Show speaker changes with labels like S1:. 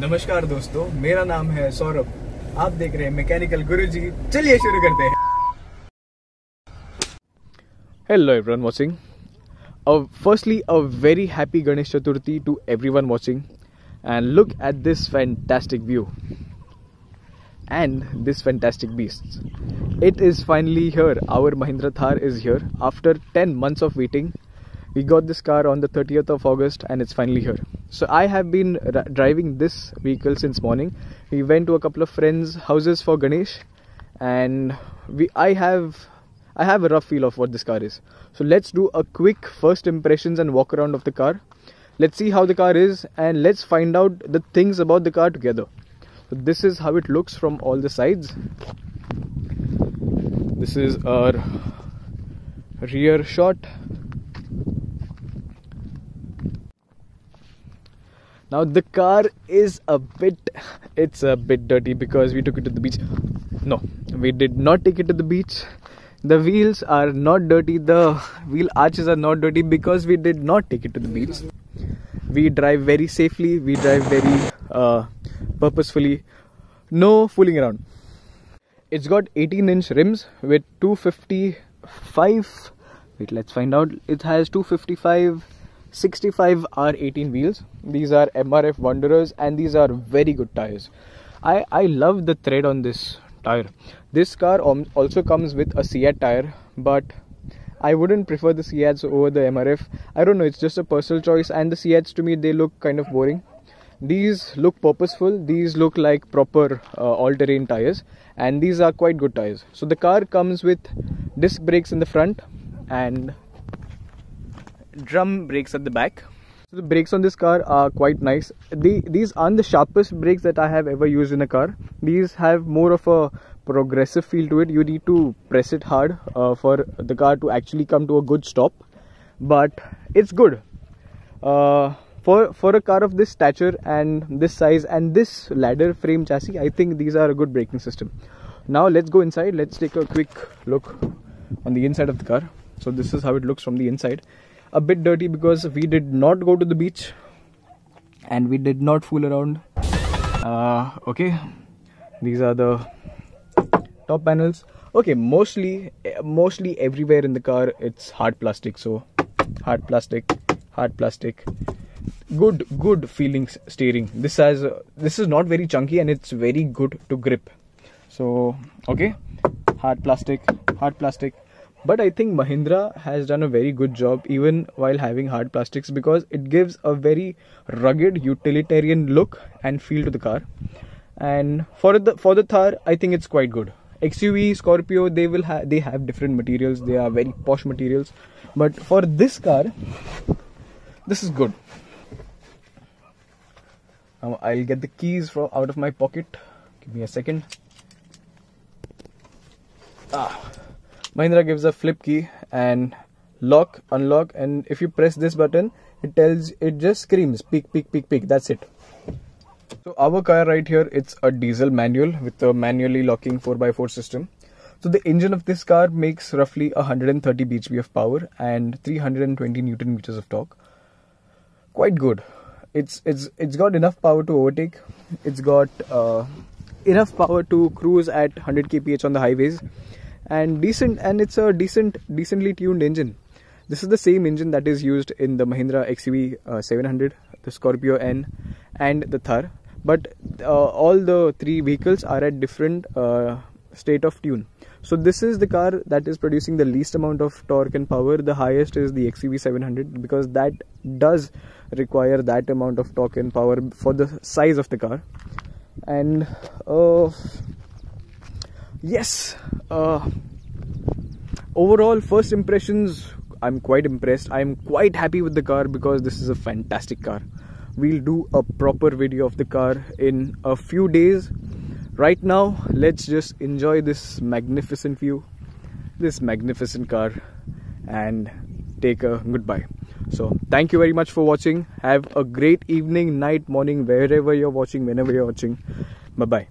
S1: नमस्कार दोस्तों, मेरा नाम है सौरभ। आप देख रहे हैं मैकेनिकल गुरुजी चलिए शुरू करते हैं।
S2: Hello everyone watching firstly a very happy Ganesh Chaturthi to everyone watching and look at this fantastic view and this fantastic beast. It is finally here our Mahindra Thar is here after ten months of waiting we got this car on the 30th of August and it's finally here. So I have been r- driving this vehicle since morning. We went to a couple of friends' houses for Ganesh and we I have I have a rough feel of what this car is. So let's do a quick first impressions and walk around of the car. Let's see how the car is and let's find out the things about the car together. So this is how it looks from all the sides. This is our rear shot. Now the car is a bit it's a bit dirty because we took it to the beach. No, we did not take it to the beach. The wheels are not dirty, the wheel arches are not dirty because we did not take it to the beach. We drive very safely, we drive very uh, purposefully. No fooling around. It's got 18 inch rims with 255 wait let's find out it has 255 65 R18 wheels. These are MRF Wanderers and these are very good tires. I, I love the tread on this tire. This car also comes with a CEAT tire, but I wouldn't prefer the CEATs over the MRF. I don't know, it's just a personal choice, and the CEATs to me they look kind of boring. These look purposeful, these look like proper uh, all terrain tires, and these are quite good tires. So the car comes with disc brakes in the front and drum brakes at the back. So the brakes on this car are quite nice. The, these aren't the sharpest brakes that I have ever used in a car. These have more of a progressive feel to it. You need to press it hard uh, for the car to actually come to a good stop. But it's good. Uh, for for a car of this stature and this size and this ladder frame chassis, I think these are a good braking system. Now let's go inside. Let's take a quick look on the inside of the car. So this is how it looks from the inside a bit dirty because we did not go to the beach and we did not fool around. Uh, okay. These are the top panels. Okay mostly mostly everywhere in the car it's hard plastic. So hard plastic hard plastic. Good good feeling steering. This has uh, this is not very chunky and it's very good to grip. So okay. Hard plastic hard plastic but I think Mahindra has done a very good job even while having hard plastics because it gives a very rugged utilitarian look and feel to the car. And for the for the Thar, I think it's quite good. XUV, Scorpio, they will have they have different materials. They are very posh materials, but for this car, this is good. Now I'll get the keys from out of my pocket. Give me a second. Ah. Mahindra gives a flip key and lock, unlock, and if you press this button, it tells it just screams peak, peak, peak, peak. That's it. So our car right here, it's a diesel manual with a manually locking 4x4 system. So the engine of this car makes roughly 130 bhp of power and 320 newton meters of torque. Quite good. It's it's it's got enough power to overtake. It's got uh, enough power to cruise at 100 kph on the highways and decent and it's a decent decently tuned engine. This is the same engine that is used in the mahindra XUV uh, 700 the scorpio n and the thar. But uh, all the three vehicles are at different uh, state of tune. So this is the car that is producing the least amount of torque and power. The highest is the XUV 700 because that does require that amount of torque and power for the size of the car. And uh, yes uh, overall first impressions i'm quite impressed. I'm quite happy with the car because this is a fantastic car. We'll do a proper video of the car in a few days. Right now let's just enjoy this magnificent view this magnificent car and take a goodbye. So thank you very much for watching. Have a great evening night morning wherever you're watching whenever you're watching. Bye bye